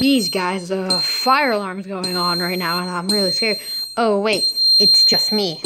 Geez, guys, the fire alarm's going on right now, and I'm really scared. Oh, wait, it's just me.